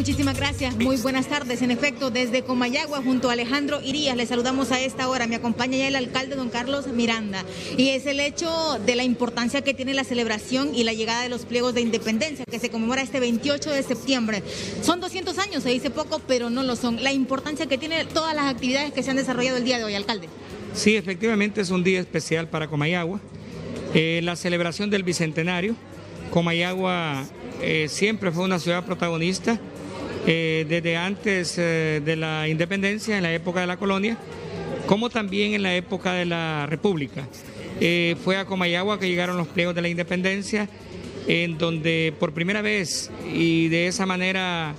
Muchísimas gracias, muy buenas tardes. En efecto, desde Comayagua, junto a Alejandro Irías, le saludamos a esta hora. Me acompaña ya el alcalde don Carlos Miranda. Y es el hecho de la importancia que tiene la celebración y la llegada de los pliegos de independencia, que se conmemora este 28 de septiembre. Son 200 años, se dice poco, pero no lo son. La importancia que tiene todas las actividades que se han desarrollado el día de hoy, alcalde. Sí, efectivamente es un día especial para Comayagua. Eh, la celebración del Bicentenario. Comayagua eh, siempre fue una ciudad protagonista eh, desde antes de la independencia, en la época de la colonia, como también en la época de la República. fue a Comayagua que llegaron los pliegos de la independencia, en donde por primera vez y de esa manera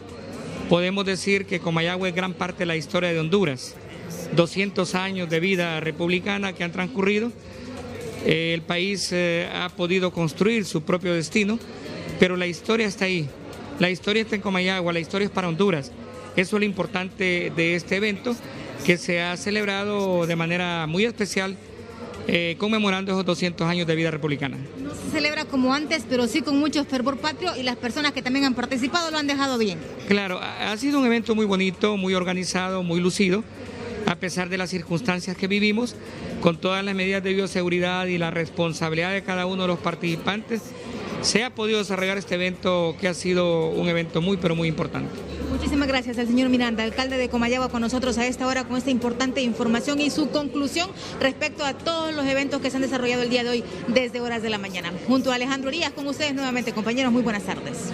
podemos decir que Comayagua es gran parte de la historia de Honduras. 200 años de vida republicana que han transcurrido. Eh, el país eh, ha podido construir su propio destino, pero la historia está ahí. La historia está en Comayagua, la historia es para Honduras. Eso es lo importante de este evento que se ha celebrado de manera muy especial eh, conmemorando esos 200 años de vida republicana. No se celebra como antes, pero sí con mucho fervor patrio y las personas que también han participado lo han dejado bien. Claro, ha sido un evento muy bonito, muy organizado, muy lucido a pesar de las circunstancias que vivimos, con todas las medidas de bioseguridad y la responsabilidad de cada uno de los participantes, se ha podido desarrollar este evento que ha sido un evento muy, pero muy importante. Muchísimas gracias al señor Miranda, alcalde de Comayagua, con nosotros a esta hora con esta importante información y su conclusión respecto a todos los eventos que se han desarrollado el día de hoy desde horas de la mañana. Junto a Alejandro Urias, con ustedes nuevamente, compañeros, muy buenas tardes.